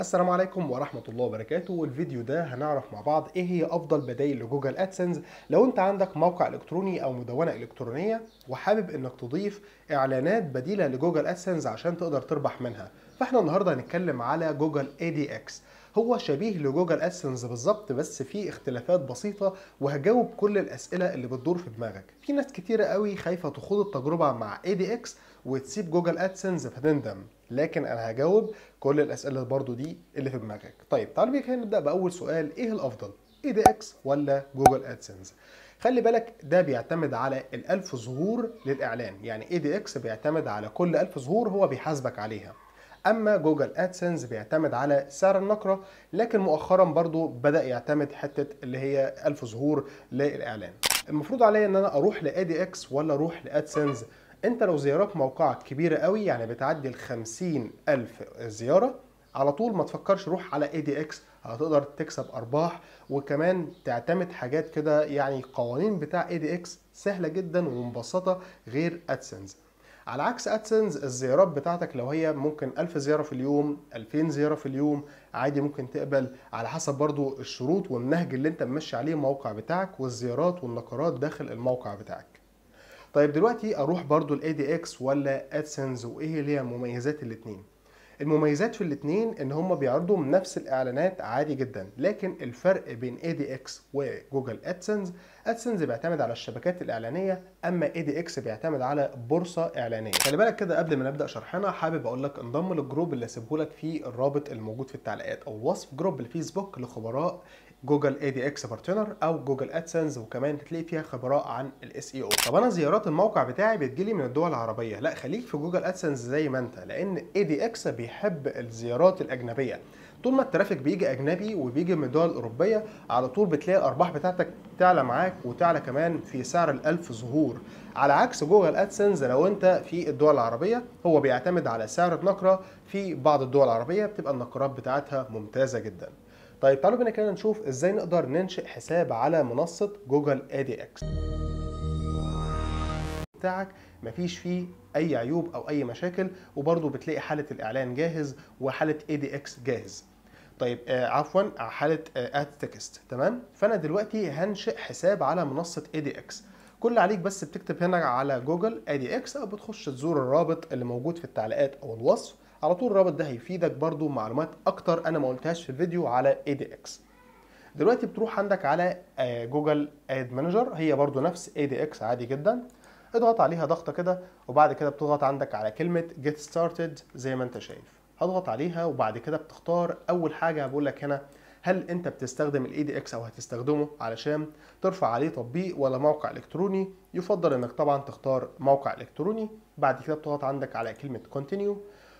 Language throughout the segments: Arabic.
السلام عليكم ورحمة الله وبركاته. والفيديو ده هنعرف مع بعض إيه هي أفضل بدائل ل Google AdSense لو أنت عندك موقع إلكتروني أو مدونة إلكترونية وحابب إنك تضيف إعلانات بديلة ل Google AdSense عشان تقدر تربح منها فإحنا النهاردة هنتكلم على Google AdX هو شبيه ل Google AdSense بالظبط بس فيه اختلافات بسيطة وهجاوب كل الأسئلة اللي بتدور في دماغك. في ناس كتيرة قوي خايفة تخوض التجربة مع AdX وتسيب Google AdSense فتندم لكن أنا هجاوب كل الأسئلة برضو دي اللي في دماغك. طيب تعالوا بينا نبدأ بأول سؤال. إيه الأفضل AdX ولا Google AdSense خلي بالك ده بيعتمد على الألف ظهور للإعلان. يعني AdX بيعتمد على كل ألف ظهور هو بيحاسبك عليها. أما Google AdSense بيعتمد على سعر النقرة لكن مؤخرا برضو بدأ يعتمد حتة اللي هي ألف ظهور للإعلان. المفروض عليا إن أنا أروح ل AdX ولا أروح ل AdSense؟ أنت لو زيارات موقعك كبيرة قوي يعني بتعدي ال 50 ألف زيارة على طول ما تفكرش روح على AdX هتقدر تكسب أرباح. وكمان تعتمد حاجات كده يعني قوانين بتاع AdX سهلة جدا ومبسطة غير AdSense. على عكس AdSense الزيارات بتاعتك لو هي ممكن 1000 زيارة في اليوم 2000 زيارة في اليوم عادي ممكن تقبل. على حسب برضو الشروط والنهج اللي انت ماشي عليه الموقع بتاعك والزيارات والنقرات داخل الموقع بتاعك. طيب دلوقتي أروح برضو ال AdX ولا AdSense وإيه اللي هي مميزات الاثنين المميزات في الاثنين إن هم بيعرضوا نفس الإعلانات عادي جدا لكن الفرق بين AdX و Google AdSense AdSense بيعتمد على الشبكات الإعلانية أما AdX بيعتمد على بورصة إعلانية. خلي بالك كده قبل ما نبدأ شرحنا حابب أقول لك انضم لل group اللي هسيبه لك في الرابط الموجود في التعليقات أو الوصف group الفيسبوك لخبراء Google AdX partner أو Google AdSense وكمان هتلاقي فيها خبراء عن ال SEO طب أنا زيارات الموقع بتاعي بتجيلي من الدول العربية. لا خليك في Google AdSense زي ما أنت لأن AdX بيحب الزيارات الأجنبية. طول ما الترافيك بيجي أجنبي وبيجي من الدول الأوروبية على طول بتلاقي الأرباح بتاعتك تعلى معاك وتعلى كمان في سعر الألف ظهور. على عكس جوجل ادسنس لو أنت في الدول العربية هو بيعتمد على سعر النقرة. في بعض الدول العربية بتبقى النقرات بتاعتها ممتازة جدا. طيب تعالوا بينا كده نشوف إزاي نقدر ننشئ حساب على منصة جوجل AdX بتاعك مفيش فيه أي عيوب أو أي مشاكل وبرضه بتلاقي حالة الإعلان جاهز وحالة AdX جاهز. طيب آه عفوا حالة ads.txt تمام؟ فأنا دلوقتي هنشئ حساب على منصة AdX كل عليك بس بتكتب هنا على جوجل AdX أو بتخش تزور الرابط اللي موجود في التعليقات أو الوصف. على طول الرابط ده هيفيدك برضو معلومات أكتر أنا ما قلتهاش في الفيديو على AdX دلوقتي بتروح عندك على جوجل Ad Manager هي برضو نفس AdX عادي جدا. اضغط عليها ضغطة كده وبعد كده بتضغط عندك على كلمة get started زي ما انت شايف. هضغط عليها وبعد كده بتختار أول حاجة بقول لك هنا هل انت بتستخدم ال AdX أو هتستخدمه؟ علشان ترفع عليه تطبيق ولا موقع إلكتروني يفضل إنك طبعا تختار موقع إلكتروني. بعد كده بتضغط عندك على كلمة continue.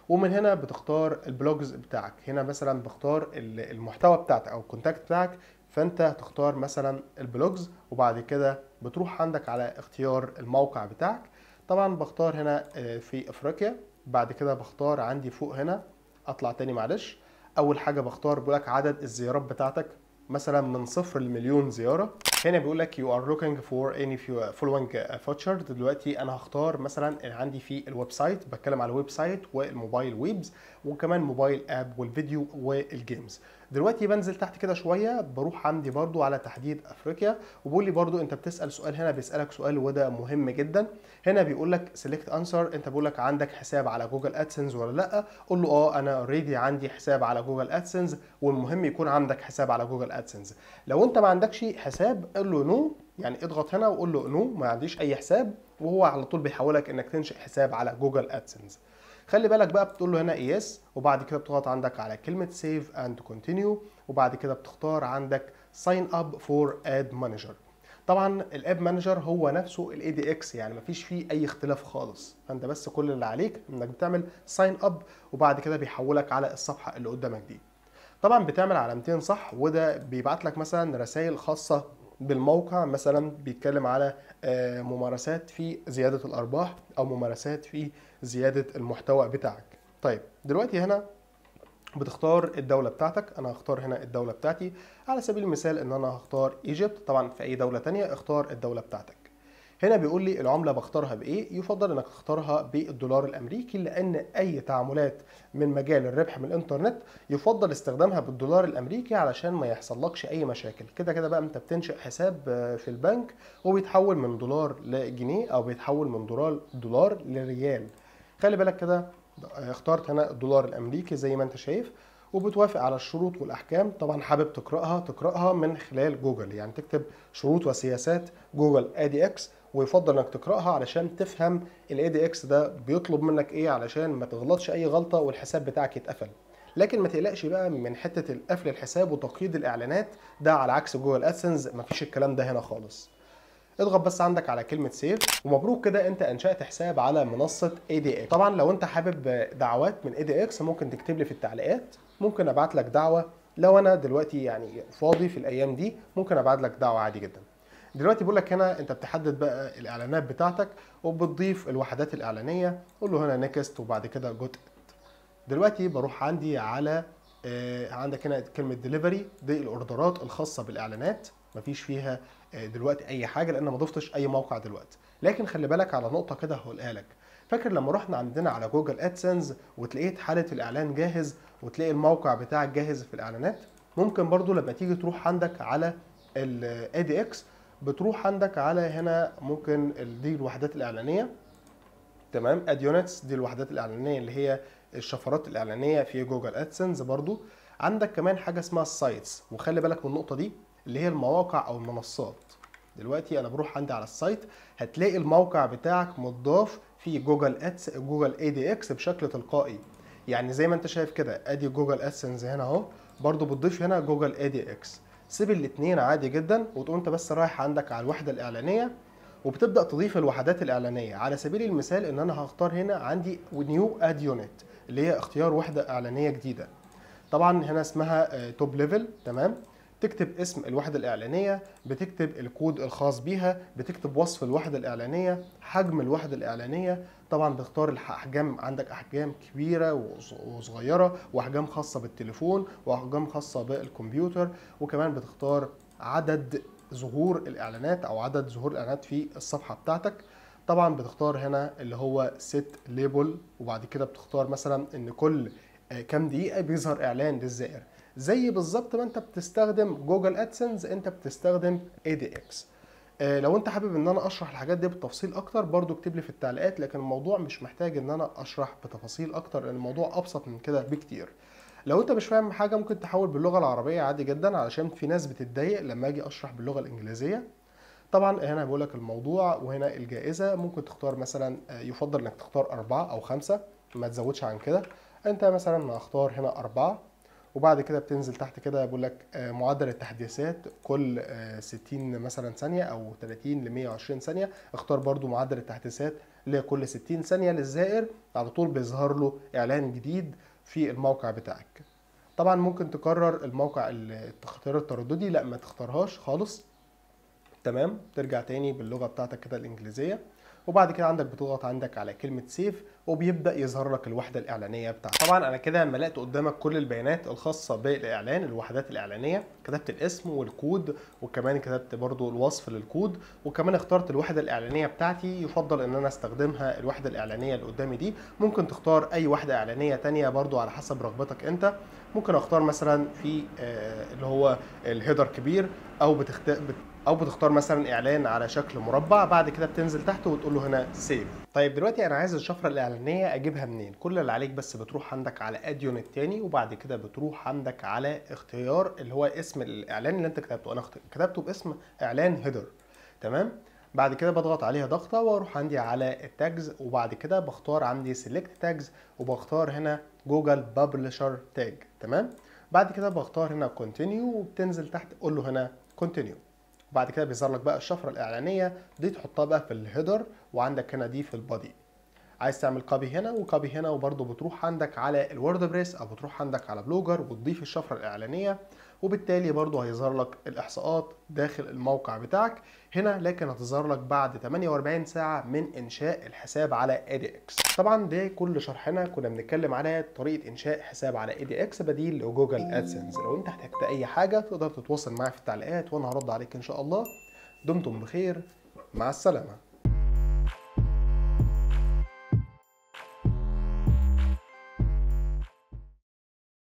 ومن هنا بتختار ال blogs بتاعك. هنا مثلا بختار المحتوى بتاعتك أو ال content بتاعك فأنت هتختار مثلا ال blogs وبعد كده بتروح عندك على اختيار الموقع بتاعك. طبعا بختار هنا في أفريقيا. بعد كده بختار عندي فوق هنا أطلع تاني معلش. أول حاجة بختار بيقول لك عدد الزيارات بتاعتك مثلا من صفر لمليون زيارة. هنا بيقول لك you are looking for any following feature دلوقتي أنا هختار مثلا عندي في ال website بتكلم على ال website وال mobile webs وكمان mobile app والفيديو وال games دلوقتي بنزل تحت كده شوية بروح عندي برضو على تحديد أفريقيا وبيقول لي برضو أنت بتسأل سؤال هنا بيسألك سؤال وده مهم جدا. هنا بيقول لك select answer أنت بيقول لك عندك حساب على جوجل ادسنس ولا لأ؟ قول له آه أنا already عندي حساب على جوجل ادسنس والمهم يكون عندك حساب على جوجل ادسنس لو أنت ما عندكش حساب قول له no يعني اضغط هنا وقول له no ما عنديش أي حساب وهو على طول بيحولك إنك تنشئ حساب على جوجل ادسنس خلي بالك بقى بتقول له هنا yes وبعد كده بتضغط عندك على كلمة save and continue وبعد كده بتختار عندك sign up for Ad Manager طبعا ال Ad Manager هو نفسه ال AdX يعني مفيش فيه أي اختلاف خالص. فأنت بس كل اللي عليك إنك بتعمل sign up وبعد كده بيحولك على الصفحة اللي قدامك دي. طبعا بتعمل علامتين صح وده بيبعت لك مثلا رسائل خاصة بالموقع مثلا بيتكلم على ممارسات في زيادة الأرباح أو ممارسات في زيادة المحتوى بتاعك. طيب دلوقتي هنا بتختار الدولة بتاعتك. أنا هختار هنا الدولة بتاعتي على سبيل المثال إن أنا هختار إيجيبت. طبعا في أي دولة تانية اختار الدولة بتاعتك. هنا بيقول لي العملة بختارها بإيه؟ يفضل إنك تختارها بالدولار الأمريكي لأن أي تعاملات من مجال الربح من الإنترنت يفضل استخدامها بالدولار الأمريكي علشان ما يحصلكش أي مشاكل. كده كده بقى أنت بتنشئ حساب في البنك وبيتحول من دولار لجنيه أو بيتحول من دولار دولار لريال. خلي بالك كده اخترت هنا الدولار الأمريكي زي ما أنت شايف وبتوافق على الشروط والأحكام. طبعا حابب تقرأها تقرأها من خلال جوجل. يعني تكتب شروط وسياسات جوجل AdX ويفضل إنك تقرأها علشان تفهم ال AdX ده بيطلب منك إيه علشان ما تغلطش أي غلطة والحساب بتاعك يتقفل. لكن ما تقلقش بقى من حتة قفل الحساب وتقييد الإعلانات ده على عكس جوجل أدسنس مفيش الكلام ده هنا خالص. اضغط بس عندك على كلمة save ومبروك كده أنت أنشأت حساب على منصة AdX طبعا لو أنت حابب دعوات من AdX ممكن تكتب لي في التعليقات. ممكن أبعت لك دعوة. لو أنا دلوقتي يعني فاضي في الأيام دي ممكن أبعت لك دعوة عادي جدا. دلوقتي بيقول لك هنا انت بتحدد بقى الإعلانات بتاعتك وبتضيف الوحدات الإعلانية قول له هنا next وبعد كده got it دلوقتي بروح عندي على آه عندك هنا كلمة ديليفري دي الأوردرات الخاصة بالإعلانات. مفيش فيها آه دلوقتي أي حاجة لأن ما ضفتش أي موقع دلوقتي. لكن خلي بالك على نقطة كده هقولها لك. فاكر لما رحنا عندنا على جوجل ادسنس وتلاقيت حالة الإعلان جاهز وتلاقي الموقع بتاعك جاهز في الإعلانات؟ ممكن برضو لما تيجي تروح عندك على ال AdX بتروح عندك على هنا ممكن دي الوحدات الإعلانية. تمام؟ ad units دي الوحدات الإعلانية اللي هي الشفرات الإعلانية في جوجل ادسنس برضو. عندك كمان حاجة اسمها ال sites وخلي بالك من النقطة دي اللي هي المواقع أو المنصات. دلوقتي أنا بروح عندي على ال site هتلاقي الموقع بتاعك مضاف في جوجل ادس جوجل AdX بشكل تلقائي. يعني زي ما أنت شايف كده أدي جوجل ادسنس هنا أهو برضو بتضيف هنا جوجل AdX سيب الاثنين عادي جدا وتقوم أنت بس رايح عندك على الوحدة الإعلانية وبتبدأ تضيف الوحدات الإعلانية. على سبيل المثال إن أنا هختار هنا عندي new ad unit اللي هي اختيار وحدة إعلانية جديدة. طبعا هنا اسمها top level تمام؟ تكتب اسم الوحدة الإعلانية بتكتب الكود الخاص بيها بتكتب وصف الوحدة الإعلانية حجم الوحدة الإعلانية. طبعا بتختار الأحجام عندك أحجام كبيرة وصغيرة وأحجام خاصة بالتليفون وأحجام خاصة بالكمبيوتر وكمان بتختار عدد ظهور الإعلانات أو عدد ظهور الإعلانات في الصفحة بتاعتك. طبعا بتختار هنا اللي هو site label وبعد كده بتختار مثلا إن كل كام دقيقة بيظهر إعلان للزائر. زي بالظبط ما أنت بتستخدم جوجل ادسنس أنت بتستخدم AdX لو أنت حابب إن أنا أشرح الحاجات دي بالتفصيل أكتر برضو اكتب لي في التعليقات لكن الموضوع مش محتاج إن أنا أشرح بتفاصيل أكتر لأن الموضوع أبسط من كده بكتير. لو أنت مش فاهم حاجة ممكن تحول باللغة العربية عادي جدا علشان في ناس بتتضايق لما أجي أشرح باللغة الإنجليزية. طبعا هنا بقول لك الموضوع وهنا الجائزة. ممكن تختار مثلا يفضل إنك تختار أربعة أو خمسة ما تزودش عن كده. انت مثلا هختار هنا أربعة وبعد كده بتنزل تحت كده بيقول لك معدل التحديثات كل 60 مثلا ثانية أو 30 ل 120 ثانية. اختار برضو معدل التحديثات لكل 60 ثانية للزائر على طول بيظهر له إعلان جديد في الموقع بتاعك. طبعا ممكن تكرر الموقع الاختيار الترددي لا ما تختارهاش خالص. تمام؟ ترجع تاني باللغة بتاعتك كده الإنجليزية. وبعد كده عندك بتضغط عندك على كلمة سيف وبيبدأ يظهر لك الوحدة الإعلانية بتاعتك طبعا أنا كده ملأت قدامك كل البيانات الخاصة بالإعلان الوحدات الإعلانية. كتبت الاسم والكود وكمان كتبت برضو الوصف للكود وكمان اخترت الوحدة الإعلانية بتاعتي. يفضل إن أنا أستخدمها الوحدة الإعلانية اللي قدامي دي. ممكن تختار أي وحدة إعلانية تانية برضو على حسب رغبتك أنت. ممكن أختار مثلا في اللي هو ال header كبير أو بتخت... أو بتختار مثلا إعلان على شكل مربع بعد كده بتنزل تحت وتقول له هنا save طيب دلوقتي أنا عايز الشفرة الإعلانية أجيبها منين؟ كل اللي عليك بس بتروح عندك على ad unit تاني وبعد كده بتروح عندك على اختيار اللي هو اسم الإعلان اللي أنت كتبته. أنا كتبته باسم إعلان header تمام؟ بعد كده بضغط عليها ضغطة وأروح عندي على ال tags وبعد كده بختار عندي select tags وبختار هنا Google Publisher Tag تمام؟ بعد كده بختار هنا continue وبتنزل تحت قول له هنا continue وبعد كده بيظهر لك بقى الشفرة الإعلانية دي تحطها بقى في ال header وعندك هنا دي في ال body عايز تعمل copy هنا و copy هنا وبرده بتروح عندك على ال WordPress أو بتروح عندك على Blogger وتضيف الشفرة الإعلانية. وبالتالي برضه هيظهر لك الإحصاءات داخل الموقع بتاعك. هنا لكن هتظهر لك بعد 48 ساعة من إنشاء الحساب على AdX طبعا ده كل شرحنا كنا بنتكلم على طريقة إنشاء حساب على AdX بديل ل Google AdSense لو انت احتجت أي حاجة تقدر تتواصل معايا في التعليقات وأنا هرد عليك إن شاء الله. دمتم بخير. مع السلامة.